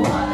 one.